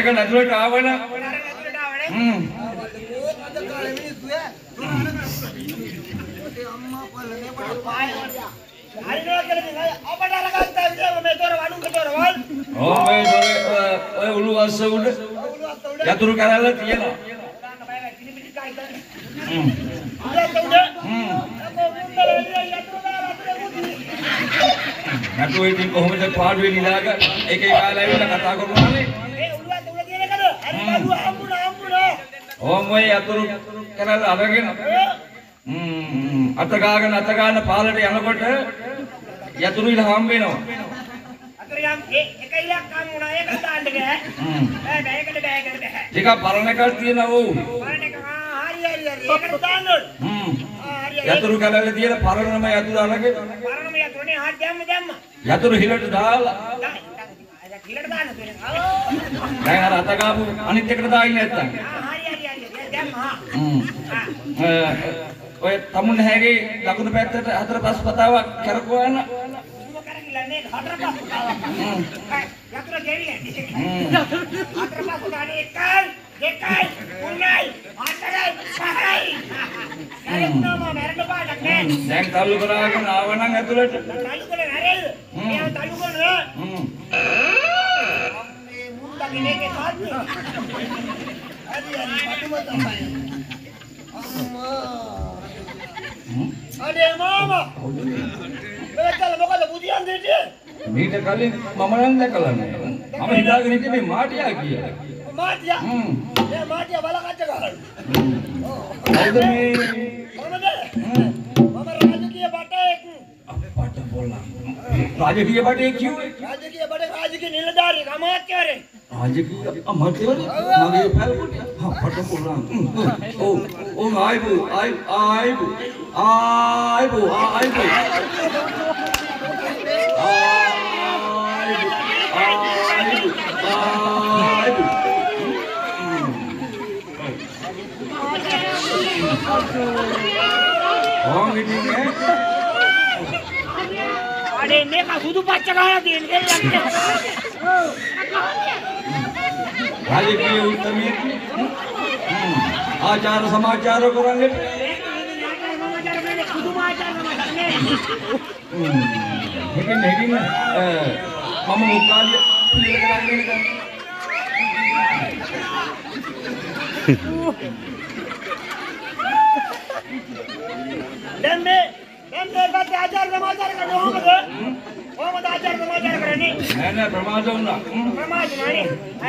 දොර අරගෙන ඇතුළට ආවන හ්ම් ඕ මේ දොර ඔය උළු අස්ස උඩ යතුරු කැරල්ල තියෙනවා. හ්ම් හ්ම්. නටුව ඉතින් කොහොමද පාඩුවේ නිදාගන්න? ඒකේ කාලය ඇවිල්ලා කතා කරනවානේ. ඕම් ඔය යතුරු කැරල්ල අරගෙන හ්ම් අත ගාගෙන අත ගන්න පාලට යනකොට යතුරු ඉල හම්බ වෙනවා. හ්ම් ටිකක් පරණ එකක් තියෙනවා ඔව්. හ්ම් යතුරු කැරල්ල තියෙන පරණම යතුරු අරගෙන යතුරු හිලට දාලා දැන් අර අත ගාපු අනිත් එකට දාන්නේ නැත්තම්. හ්ම්. ඔය තමුන් හැගේ දකුණු පැත්තට හතර පහ පතාවක් කරකවන යතුරු ගෙවියන්නේ හ්ම්. හතර පහ ගානේ එකයි දෙකයි තුනයි හතරයි පහයි හරියටම මරණ පාඩක් නෑ දැන් තල්ලු කරාගෙන ආවනම් ඇතුළට තලු කරේ නරේද මෙයා තලු කරේ හ්ම්. මේ මුන්දගේ මේකේ කාන්නේ හරි හරි පටුම තමයි හ්ම්. අනේ මාමා මෙතන මොකද බුදියන් දෙන්නේ මීට කලින් මම නම් දැකලා නෑ. මම හිතාගෙන හිටියේ මේ මාටියා කියලා. මාටියා හ්ම්. මේ මාටියා බලකච්ච ගහන හ්ම්. කවුද මේ කොහමද හ්ම්. මම රාජකීය බටෙක් අපට පොල්ලා. රාජකීය බඩේ කිව්වේ. රාජකීය බඩේ රාජකීය නිලධාරී අමාත්‍යවරේ රාජකීය අමාත්‍යවරේ මගේ පැල්පොටි අපට පොල්ලා. ඔව් ඔව් ආයිබු ආයි ආයිබු ආයිබු ආයිබු ආයිබු ආයිබු කොහොමද ඉන්නේ? අනේ මේක සුදු පච්ච ගහලා තියෙන්නේ දෙන්නත් රාජකීය උත්තරමේ ආචාර සමාචාර කරන්නේ සුදු මාචාර නමන්නේ මෙකින් මෙකින් මම මුකාලිය පිළිගන්න කරන්නේ දැන් මේ දැන් මේ පැත්තේ ආචාර සමාචාර කරන්නේ කොහොමද කොහොමද ආචාර සමාචාර කරන්නේ නෑ නෑ ප්‍රමාද වුණා ප්‍රමාද නානේ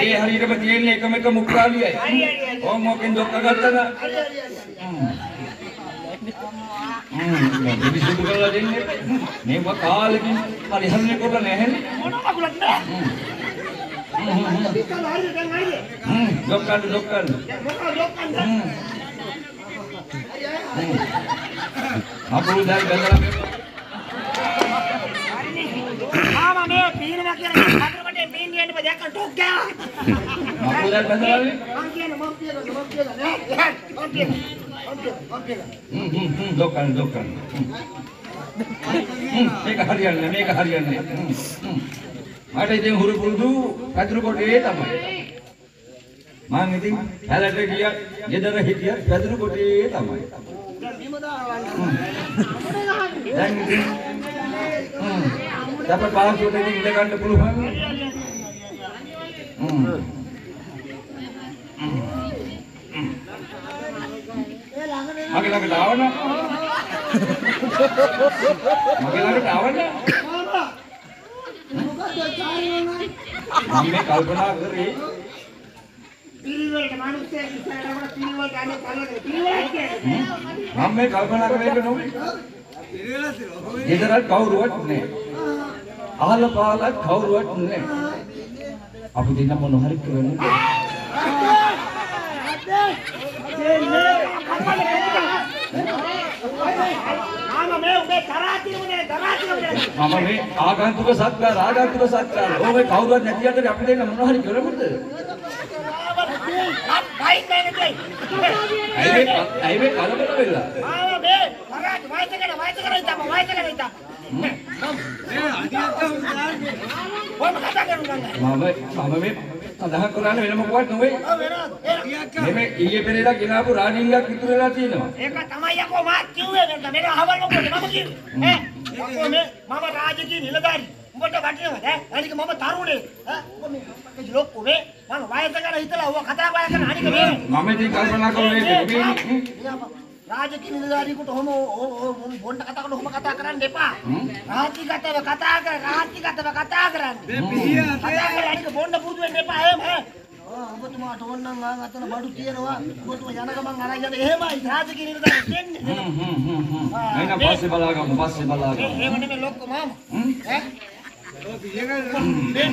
ඒ හරියටම තියෙන්නේ එකම එක මුකාලියයි හරි හරි හරි ඕම් මොකෙන් දුක්ක ගත්තද හරි හරි හ්ම් පිළිසුදු කරලා දෙන්නේ මේක කාලෙකින් පරිහරණය කරලා නැහැනේ මොන කකුලක් නෑ පිටකල හරිද දැන් හරිද හ්ම් දුක්කන්න දුක්කන්න මොකද ලොක්කන්ද හ්ම් අපුරු දැල් බඳලා ආම මේ පීනවා කියලා හතරකට පීන් දියන්න බෑ දැක්ක ටොක් ගා අපුරු දැල් බඳලා මම කියන මම කියන මම කියන නෑ මම කියන මම කියන මම කියන හ්ම් හ්ම් හ්ම් දුක්කන්න දුක්කන්න මේක හරියන්නේ මේක හරියන්නේ හ්ම්, හ්ම්. මට ඉතින් හුරු පුරුදු පැතුරු කොටේ තමයි මම ඉතින් හැලට ගියා ගෙදර හිටියා පැතුරු කොටේ තමයි දැන් බිම දැන් ඉතින් හ්ම් අපේ පාන්සුවට ඉතින් ඉඳ ගන්න පුළුවන් හ්ම්. මගේ ළඟට ආවන මගේ ළඟට ආවන මම මේ කල්පනා කරේ. පිළිවෙලට මිනිස්සෙක් ඉස්සරහට පිළිවෙලට අනේ කලකට පිළිවෙලට කියන්නේ මම මේ කල්පනා කරේ නෝ. ගෙදරත් කවුරුවත් නැහැ අහල පහලත් කවුරුවත් නැහැ අපි දෙන්න මොන හරි කරන්නේ ආම මේ උඹේ තරහා තියුනේ තරහා තියුනේ මම මේ ආගන්තුක සත්කාර ආගන්තුක සත්කාර ඕකේ කවුරුවත් නැති අතර අපි දෙන්න මොන හරි කරමුද බයික් නෑ නේ ඇයි මේ ඇයි මේ කලබල වෙලා ආම මේ වයසකට වයසකට ඉතම වයසකට ඉතම. ඔය කතා කරුණා. මම මම මේ සඳහන් කරන්නේ වෙන මොකවත් නෙවෙයි. ඔව් වෙනවා. මේ ඊයේ පෙරේදා ගෙනාපු රාණින්ගක් ඉතුරු වෙලා තියෙනවා. ඒක තමයි යකෝ මාත් කිව්වේ නේද? මේක අහවල් මොකද මම කිව්වේ. ඈ යකෝ මේ මම රාජකීය නිලධාරි. උඹට වටිනවද ඈ? අනික මම තරුණේ. ඈ උඹ මේ ලොක්කු මේ මම වයසකට හිතලා ඌව කතා බය කරන අනික මේ මම ඉතින් කල්පනා කරන්නේ නෙවෙයි. රාජකීය නිලධාරියෙකුට ඔහොම බොන්න කතා කරන ඔහොම කතා කරන්න එපා. රාජිගතව කතා කර රාජිගතව කතා කරන්න. කතා කරලා අනික බොන්න පුරුදු වෙන්න එපා එහෙම ඈ. ඔබතුමාට ඕනනම් ආන් අතන බඩු තියෙනවා. ඔබතුමා යන ගමන් අරන් යන්න එහෙමයි රාජකීය නිලධාරි දෙන්නේ. හ්ම් හ්ම් හ්ම් හ්ම්. එන්න පස්සේ බලාගමු පස්සේ ඒ බලාගමු. එහෙම නෙමෙයි ලොක්කෝ මාම. හ්ම්. ඈ මේ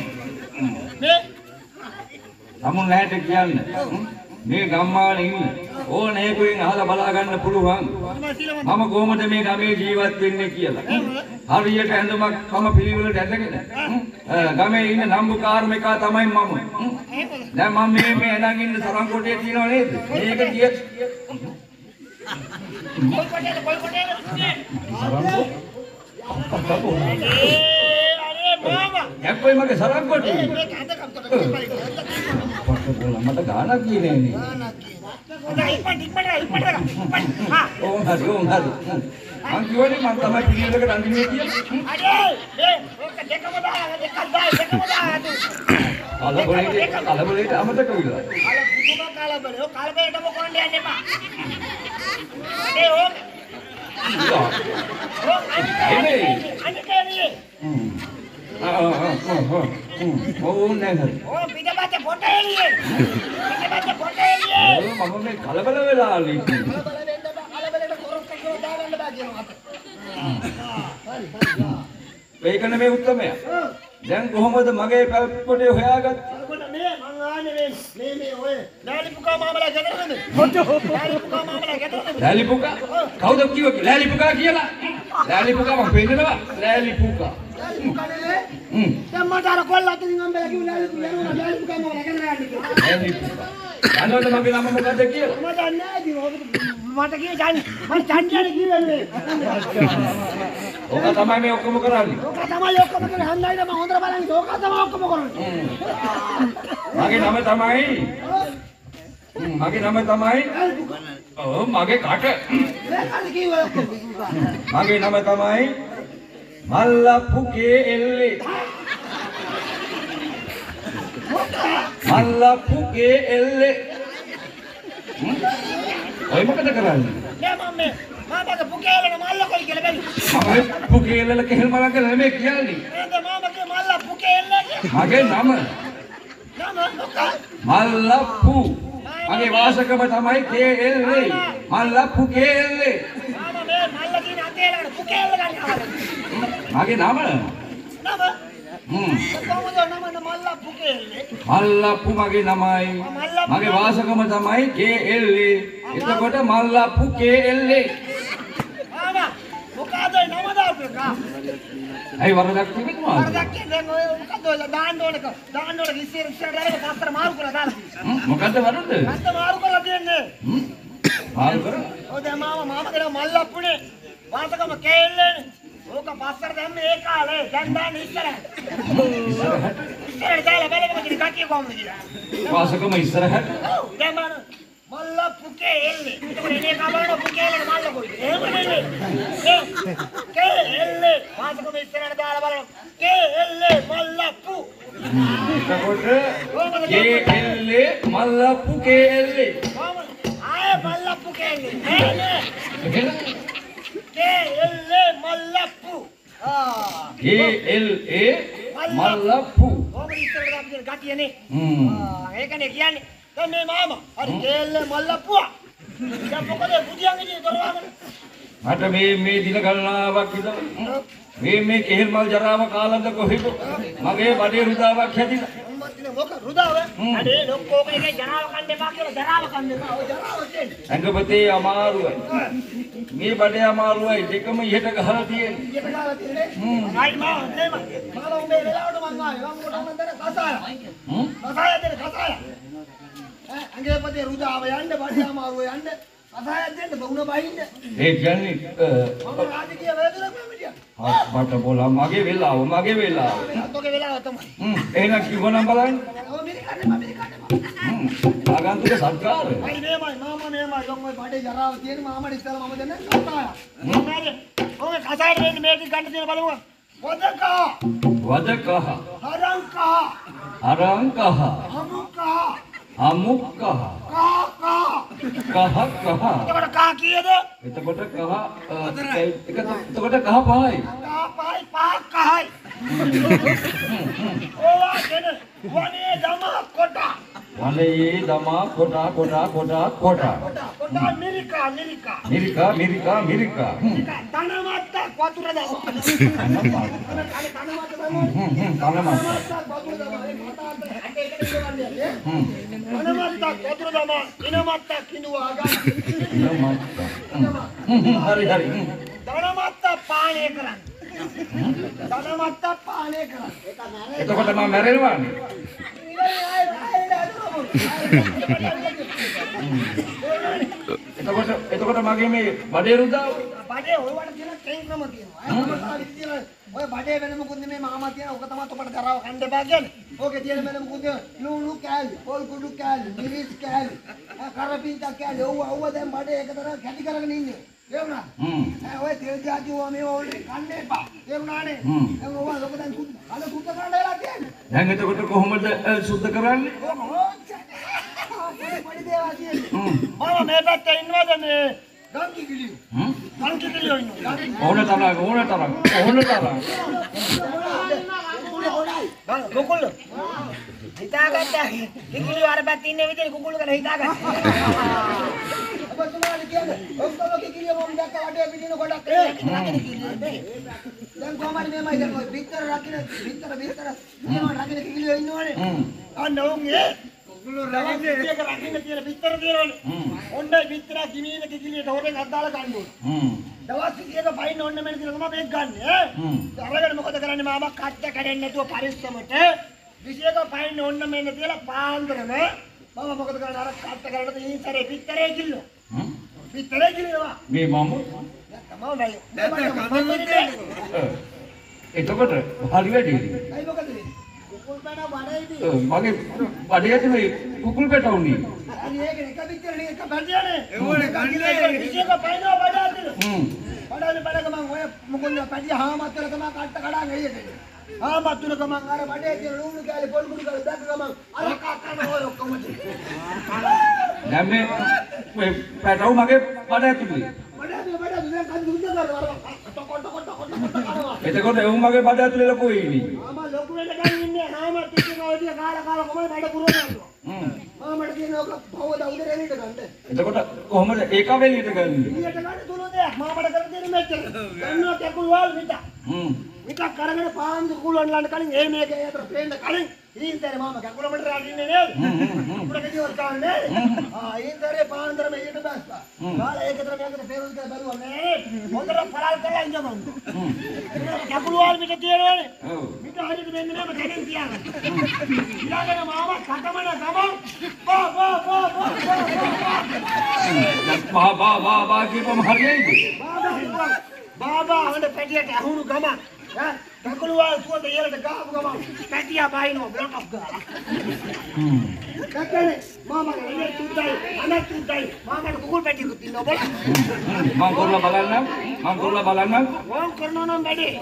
මේ තමුන් නැහැට කියන්න. මේ ගම්මානේ ඉන්න ඕනේ කෙනෙක් අහලා බලා ගන්න පුළුවන්. මම කොහොමද මේ ගමේ ජීවත් වෙන්නේ කියලා. හරියට ඇඳුමක් කම පිළිවෙලට ඇඳගෙන ගමේ ඉන්න නම්බුකාරම එකා තමයි මම. දැන් මම මේ මේ ඇඳන් ඉන්න තරම් කොටේ තියෙනව නේද? මේක කිය කොයි කොටේද? ඒ අනේ මාමා. යක්කෝයි මගේ සරම් කොටේ. මේක අදකම් කොට කිපරි. පොට බෝල මට ගානක් කියන්නේ නේ. හොඳයි ඉක්මනට ඉක්මනට ඉක්මනට. ඉක්මනට. හා. ඕන් හරි ඕන් හරි. හ්ම්. මං කියවනේ මං තමයි පිළිවෙලකට අඳින්නේ කියලා. හ්ම්. අනේ මේ ඕක දෙකම දාලා දෙකක් දාලා දෙකම දාලා. කලබලෙට කලබලෙට අමතක වෙලා. අල පුදුම කලබල. ඔය කලබලට මොකද යන්න එපා. ඒ ඕක ඕක අනිකේ අනිකේ හ්ම්. ආ ආ ආ ආ. හ්ම්. ඕන් නැහැ හරි. ඕ පිටපත පොට එළියේ. පිටපත පොට එළියේ. මම මේ කලබල වෙලා ඉන්නේ. කලබල වෙන්න බෑ. කලබලට කොරස් කරලා දාගන්න බෑ කියනවා. මේක නෙමෙයි උත්තරමය. දැන් කොහොමද මගේ පැල්පොටේ හොයාගත්තේ? මේ මං ආන්නේ මේ මේ මේ ඔය ලෑලිපුකා මාමලා ගෙදරද? ලෑලිපුකා මාමලා ගෙදරද? ලෑලිපුකා? කවුද කිව්වේ ලෑලිපුකා කියලා? ලෑලිපුකා මම පෙන්නනවා. ලෑලිපුකා. ලෑලිපුකා නෙවේ. හ්ම්. දැන් මට අර කොල්ල අතින් අම්බලා කිව්ව ලෑලිපුකා යනවා ලෑලිපුකා මාමලා ගෙදර යන්න කියලා. ලෑලිපුකා. දන්නවද මගේ නම මොකද්ද කියලා? මට නැහැ කිව්වා. මට කිව්වේ ජන් මම ජන්ජානේ කිව්වේ මේ. ඕක තමයි මේ ඔක්කොම කරන්නේ. ඕක තමයි ඔක්කොම කරන්නේ හන්දයිද මම හොඳට බලන්නේ ඕක තමයි ඔක්කොම කරන්නේ. හ්ම්. මගේ නම තමයි හ්ම්, මගේ නම තමයි ඔව් මගේ කට. ඒකද කිව්වේ ඔක්කොම. මගේ නම තමයි මල්ලප්පු කේ.එල්.ඒ. මල්ලප්පු කේ.එල්.ඒ. හ්ම්? ඔය මොකද කරන්නේ? නෑ මම මේ මාමගේ පුකේලන මල්ල කොයි කියලා බැලු. පුකේලල කෙහෙල් මලක නෙමෙයි කියන්නේ. නේද මාමගේ මල්ල පුකේල්ල මගේ නම? මල්ලප්පු. මගේ වාසකම තමයි කේ.එල්.ඒ. මල්ලප්පු කේ.එල්.ඒ. මාම මේ මල්ල කියන අතේලකට පුකේල්ල ගන්න ආවද? මගේ නම? මල්ලප්පු මගේ නමයි. මගේ වාසකම තමයි කේ.එල්.ඒ. එතකොට මල්ලප්පු. මාම මොකද දාපේක? ඇයි වරදක් මොකද? වරදක් කියන්නේ ඔය මොකද ඔය දාන්න ඕනක දාන්න ඕනක ඉස්සර ඉස්සර දාලා පස්තර මාරු කරලා දාලා. හ්ම්? මොකද්ද වරද? පස්තර මාරු කරලා තියන්නේ. හ්ම්? මාරු කර. ඔය දැන් මාම මාමගේ නම මල්ලප්පුනේ. වාසකම කේල්ලනේ. ඕක පස්තර දැම්මේ ඒ කාලේ. දැන් දාන්න ඉස්සර. ඉස්සරහට. ඉස්සර දාලා බලමු කිව්ව කට්ටිය කොහොමද කියලා. වාසකම ඉස්සරහට. ඔව් දැන් බලන්න. මල්ල පුකේ එල්ලේ. ඒකනේ එනේ කබරන පුකේ එල්ලේ මල්ල කොයිද? එහෙම නෙමෙයි. ඒ කේ එල්ලේ වාසකම ඉස්සරහට දාලා බලන්න. කේ එල්ලේ මල්ල පු. එතකොට කේ.එල්.ඒ. මල්ලප්පු කේ.එල්.ඒ. කොහොමද? ආයේ මල්ල පුකේ එල්ලේ. නේ නේ. එහෙනම් කේ එල්ලේ මල්ල පු. ආ. ආ ඒකනේ කියන්නේ. දැන් මේ මාමා හරි කේ එල්ලේ මල්ල පුවා. දැන් මොකද බුදියන්ගේ දොරවගෙන මට මේ මේ දින ගණනාවක් ඉඳලා මේ මේ කෙහෙල් මල් ජරාව කාලද කොහෙද මගේ බඩේ රුදාවක් හැදිලා මොක රුදාව? අනේ ලොක්කෝ මේකේ ජනාව කන්න එපා කියලා ජනාව කන්න එපා. ඔය ජනාව දෙන්නේ. ඇඟපතේ අමාරුවයි මේ බඩේ අමාරුවයි දෙකම ඉහට ගහලා තියෙන්නේ. ඉහට ගහලා තියෙන්නේ. හ්ම්. හරි මම එන්නම. මාලා උඹේ වෙලාවට මං ආවේ. මම උඹට හන්දර කසාලා. හ්ම්. කසාලා දෙන කසාලා. ඈ අංගලපතේ රුදාව යන්න බඩේ අමාරුව යන්න. කසාලා දෙන්න බහුණ බහින්න. ඒ කියන්නේ මම රාජකීය වැරදුනක් මම හිටියා. හත් බට බෝලා මගේ වෙලාව මගේ වෙලාව. ඔතෝගේ වෙලාව තමයි. හ්ම්. එහෙනම් කිව්වනම් බලන්න. ඔව් මෙරි කන්නේ මම මෙරි කන්නේ මම. හ්ම්. ආගන්තුක සත්කාර. අයි මේමයි මාමා මේමයි ගොම් ඔය බඩේ ජරාව තියෙන මාමට ඉස්සලා මම දෙන්න කතාය. මොනවාද? ඔය කසායට වෙන්න මේක ගන්න තියෙන බලමු. වදක, වදකහ හරංක, අරංකහ හමුක, हमुक कहा कहा कहा कहा तो? बेटा कहा किए दे तो बेटा कहा तो बेटा कहा पाई कहा पाई पाक कहाई ओवा जने वने दमा कोटा वने ये दमा कोटा कोटा कोटा कोटा कोटा अमेरिका हम्म। अमेरिका अमेरिका अमेरिका अमेरिका हम्म। ताना माता क्वातुरा दाओ ताना हम्म, माता ताना माता क्वातुरा दाओ මනමත්තක් වතුර දමා ඉනමත්තක් කිඳුවා ගන්න. හරි හරි. ධනමත්ත පාණය කරන්න. ධනමත්ත පාණය කරන්න. එතකොට මම මැරෙනවානේ. එතකොට එතකොට මගේ මේ බඩේ රුදාව බඩේ හොයවට තියෙන කේන්ද්‍රම තියෙනවා. ඔය බඩේ වෙන මොකුත් නෙමෙයි මාමා තියෙන ඔක තමයි ඔබට කරාව කන්න එපා කියන්නේ. ඕකේ තියෙන වෙන මොකුත් ලුණු කෑලි, පොල් කුඩු කෑලි, මිරිස් කෑලි, කරපිංචා කෑලි ඔව්ව ඔව්ව දැන් බඩේ එකතර කැටි කරගෙන ඉන්නේ. වුණා. හ්ම් ඔය තෙල් ජාති ඕවා මේවා ඕනේ කන්න එපා. ඒ වුණානේ. හ්ම්. දැන් ඕවා ලොක දැන් සුද්ධ අද සුද්ධ කරන්න වෙලා තියෙන්නේ. දැන් එතකොට කොහොමද සුද්ධ කරන්නේ ඕච්ච. පොඩි දේවල් තියෙන්නේ. හ්ම් මම මේ පැත්තේ ඉන්නවද මේ ගංගි කිලියෝ. හ්ම් ගංගි කිලියෝ ඉන්නවා. ඕන තරම් ඕන තරම් ඕන තරම් බං කුකුල්ලෝ. හිතාගත්තා. කිකිලි වරපත් ඉන්න විදිහට කුකුල්ලෝ කරලා හිතාගත්තා. ඔබතුමාලි කියන්නේ ඔක්කොම කිකිලිය මම දැක්ක වටේ පිටින ගොඩක්. දැන් කොහමද මේමයි දැන් ඔය පිටර රකින්න පිටර පිටර මේවා රකින්න කිකිලියෝ ඉන්නවනේ. අන්න උන්ගේ තියෙන පිටර තියෙනවනේ. හ්ම් ඔන්න පිටර කිමීන කිකිලියට හොරෙන් අද්දාලා ගන්න ඕනේ. හ්ම් දවස් කීයක පයින් ඔන්න මෙන්න කියලා තමයි මේක ගන්න ඈ. අරගෙන මොකද කරන්නේ මාමා කට්ට කැඩෙන්නේ නැතුව පරිස්සමට 21ක පයින් ඔන්න මෙන්න තියලා පාන්දරම මම මොකද කරන්නේ අර කට්ට කරලා ඉන්සරේ පිටරේ කිල්ලෝ. හ්ම් පිටරේ කිල්ලනවා. මේ මම තමයි නෑ. එතකොට හරි වැඩි අයි මොකද වෙන්නේ? මගේ බඩේ ඇති මේ කුකුල් පැට උනේ අනේ ඒක එක පිටරේ එක පැටියනේ. ඒවනේ ගන්නේ. 21ක පයින් බඩාදින. හ්ම්. බඩාලි බඩක මං ඔය මොකද පැටිය හාමත් වල තමයි කට්ට කඩන් එළියට. හාමත් තුනක මං අර බඩේ තියෙන ලුණු කෑලි පොල් කුඩු කෑලි දැක්ක ගමන් අර කක්කන ඔය ඔක්කොම දැන් මේ මේ පැටව මගේ බඩ ඇතුලේ. බඩේ බඩේ දැන් කන් දුන්න කරනවා කොට කොට කොට කොට කරනවා. එතකොට එවුන් මගේ බඩ ඇතුලේ ලොකු වෙන්න එතකොට කොහොමද ඒක වෙලියට ගන්නේ? ඊට ගන්න තුන දෙයක් මාමට කරලා දෙන්න මෙච්චර. ගන්නවා කැකුල් වල් මිට හ්ම්. මිට කරගෙන පාන් කුලුවන් ලන්න කලින් ඒ මේක අතර පේන්න කලින් ඊන්තරේ මාම කැකුලමට රාගින්නේ නේද? අපිට කිව්ව කාන්නේ ආ ඊන්තරේ පාන්දර මේකට බස්සා. කාලා ඒකතර මේකට පෙරුල් කියලා බැලුවා නෑ හොඳට පරාල් කරලා ඉඳගන්න කැකුළු වල් මිට තියෙනවනේ. ඔව්. මිට හරියට දෙන්නේ නෑ මම කැඩෙන් තියාගන්න. ඊළඟට මාම කටමන ගමන්. බා බා බා බා බා බා. බා බා කියපම හරියයිද? බාබා බාබා හොඳ පැටියට ඇහුණු ගමන්. ඈ ઢકલુઆ શું તો એલે ગામ ગામ કાટિયા ભાઈનો બ્રેકઅપ ગા હમ કાકણે મામા એને તુતાઈ અને તુતાઈ મામા ગુગલ પેટી કુતી નો બોલ મામ કોરલા બલાના મામ કોરલા બલાના ઓમ કરનો નો મેડી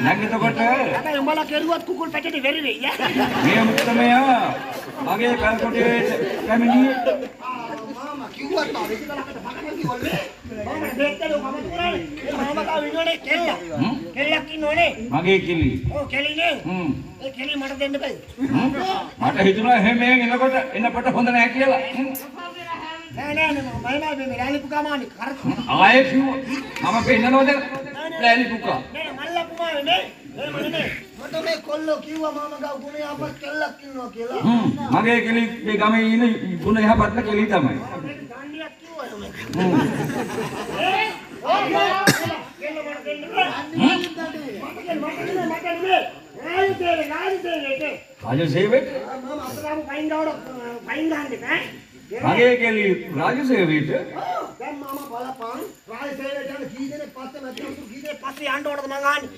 નાગે તો ગટ અને મલા કેરુઆત ગુગલ પેટી વેરી રહી યા મે મુતમે આ આગે કાલ કોટે કેમની මාමා කිව්වත් තා වෙකිලකට පකරන් කිව්වල්නේ මාමා දෙත්තේ මම කරන්නේ ඒ මාමා තා විනෝනේ කෙල්ල කෙල්ලක් ඉන්නෝනේ මගේ කිලි ඔව් කෙලිනේ. හ්ම්. ඒ කෙලි මට දෙන්න බෑ. මට හිතුණා එහෙම මෙහෙන් එනකොට එනකොට හොඳ නැහැ කියලා. නෑ නෑ නෑ මම මම මේ රැලි පුකාමානි කරත් ආයෙ කිව්වා. මම පෙන්නනවද? ලෑලි පුකා. නෑ මල්ලා පුමාවේ නේ. ඒ මන්නේ මගේ කෙලි මේ ගමේ ඉන ගුණ යහපත්ම කෙලි තමයි. රාජු සේවයට මගේ කෙලි රාජු සේවයට දැන් මම බලපන්. රාජසේවයට යන කී දෙනෙක් පස්සේ මැදිහත් කී දෙනෙක් පස්සේ යන්න ඕනද මං අහන්නේ?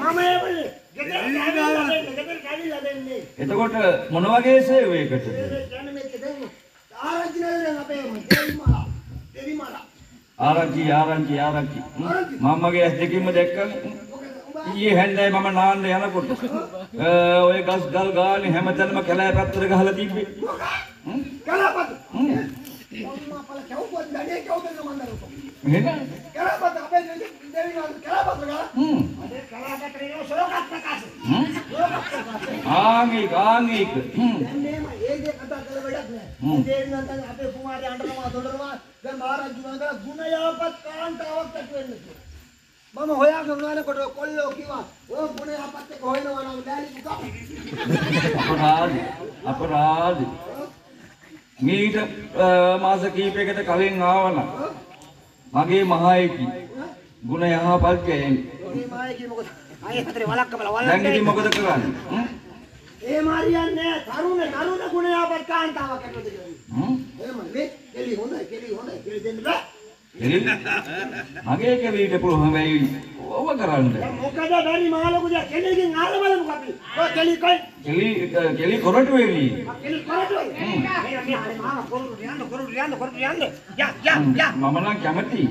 මම එවලේ ගෙදර කැවිලා දෙන්නේ. එතකොට මොන වගේ සේවයකටද? ඒ කියන්නේ මේක දැන් ආරංචි නේද අපේ දෙවිමාලා. දෙවිමාලා. ආරංචි ආරංචි ආරංචි. හ්ම්. මම්මගේ ඇස් දෙකින්ම දැක්කනේ. ඊයේ හැන්දෑවේ මම නාන්න යනකොට ඔය ගස් ගල් ගානේ හැමතැනම කැලෑ පැත්තට ගහලා තිබ්බේ. හ්ම්. කලාපත හ්ම්. අම්මා පළ කවුවත් නැනේ කවුද මන්දරෝ එහෙනම් කලාපත අපේ දෙවිමාලා කලාපත ගා හ්ම්. අද කලාපත නේ සලෝකත් ප්‍රකාශ හ්ම්. සලෝකත් ප්‍රකාශ ආංගික ආංගික. හ්ම්. දැන් මේම ඒ දේ කතා කරලා වැඩක් නෑ. හ්ම්. ඒ දේ නම් අපේ කුමාරය අඬනවා දොඩනවා දැන් මහරජු නන්දලා ගුණ යාපත් කාන්තාවක් ඇති වෙන්න කිව්වා. මම හොයාගෙන යනකොට කොල්ලෝ කිව්වා ඔය ගුණ යාපත් එක හොයනවා නම් බෑලි පුතා. අපරාධ අපරාධ මීට මාස කීපයකට කලින් ආවනම් මගේ මහායකි. ගුණ යහපත් මායකි මොකද? කරන්නේ? ඒ මාරියන්නේ තරුණ තරුණ ගුණ යාපත් කාන්තාවක් ඇතුළත කියලා. හ්ම්? මගේ කෙලීට පුළුවන් වෙයි ඔව කරන්න? මොකද බැරි මාළු දෙයක්? කෙලිකින් ආල බලමු අපි. ඔය කෙලි කොයි? කෙලි කෙලි කොරටු වෙලී කෙලි කරටුයි. මේ මේ මාම කොරුට යන්න කොරුට යන්න කොරුට යන්න. යා යා යා. මම නම් කැමති.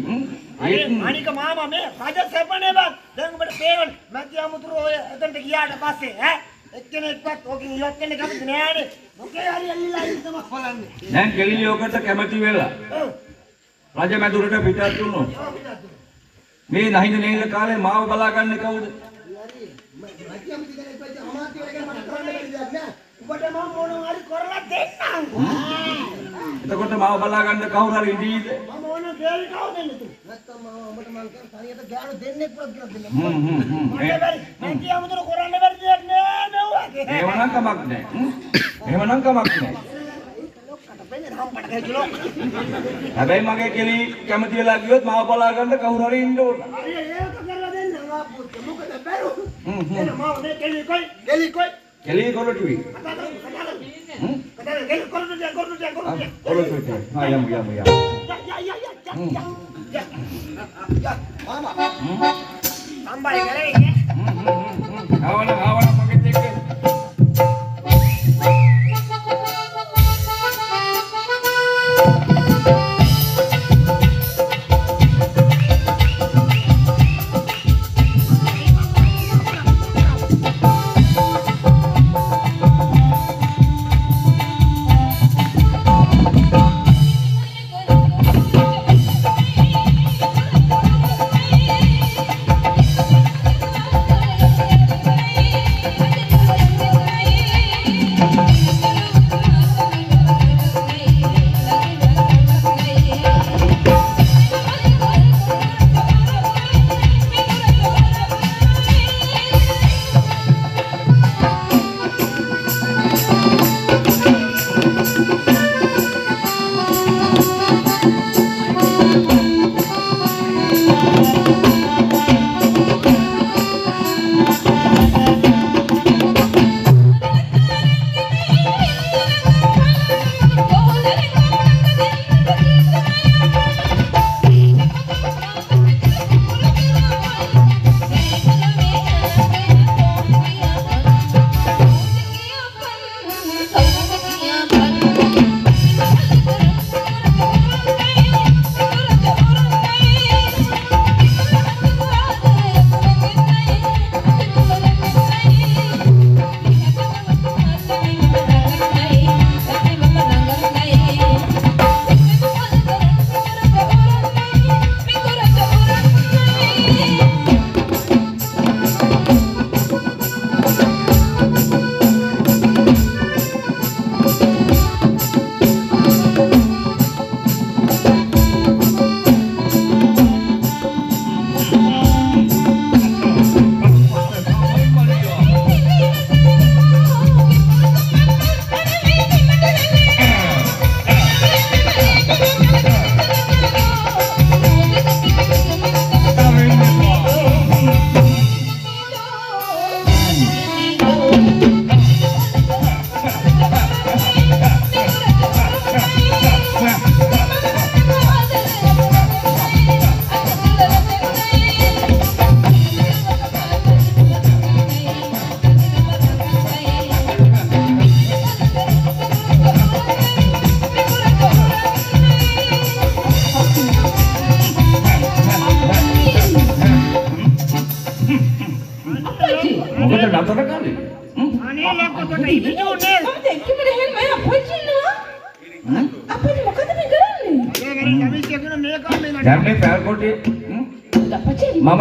අනික මාමා මේ රජ සැපනේ බං. දැන් ඔබට පේවන මැති අමුතුරු ඔය එතනට ගියාට පස්සේ ඈ? එක්කෙනෙක්වත් ඕකෙන් ඉවත් වෙන්න කැමති නෑනේ. මොකේ හරි ඇල්ලලා ඉන්නම බලන්නේ. දැන් කෙලි ඔකට කැමති වෙලා රජ මැදුරට පිටත් වුණොත් මේ නහින නේල කාලේ මාව බලාගන්නේ කවුද බැරි නෑ මම එතකොට මාව බලාගන්න කවුරු හරි ඉදීද මම ඕන දෙයක් කව දෙන්න තු නැත්තම් මම ඔබට මං කියන තනියට ගෑනු දෙන්නෙක් වත් කියලා දෙන්න හ්ම් හ්ම් හ්ම් බැරි මැති අමුතුරු කරන්න බැරි දෙයක් නෑ නෙව්වා එහෙමනම් කමක් හ්ම්? එහෙමනම් කමක් නැහැ ලොක්කට පෙන්නේ හම්බට ගහලා හැබැයි මගේ කෙලි කැමති වෙලා ගියොත් මාව බලාගන්න කවුරු හරි ඉන්න ඕන. අरे ඒක කරලා දෙන්න ආපුත් මොකද බැරු? හ්ම් හ්ම්. එන මාව මේ කෙලි කොයි? කෙලි කොයි? කෙලි කොරටුයි කතා කරමු කතා කරමු හ්ම්? කතා කරමු කෙලි කොරට දෙන්න කොරට දෙන්න කොරට දෙන්න කොරටුයි ආ යමු යමු යමු. යා යා යා යා යා යා මාමා. හ්ම්. සම්බයි කරේ ඉන්නේ. හ්ම් හ්ම් ආවන ආවන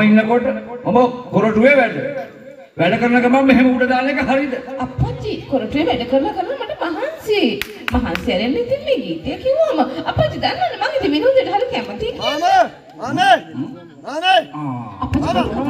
මම ඉන්නකොට මම කොරටුවේ වැඩ. වැඩ කරන ගමන් මෙහෙම උඩ දාන එක හරියද? අපච්චි කොරටුවේ වැඩ කරලා කරලා මට මහන්සි. මහන්සි ඇරෙන්න ඉතින් මේ ගීතය කිව්වම අපච්චි දන්නවනේ මම ඉතින් විනෝදයට හරි කැමතියි. මාමා මාමේ මාමේ ආ. අපච්චි කොරටුව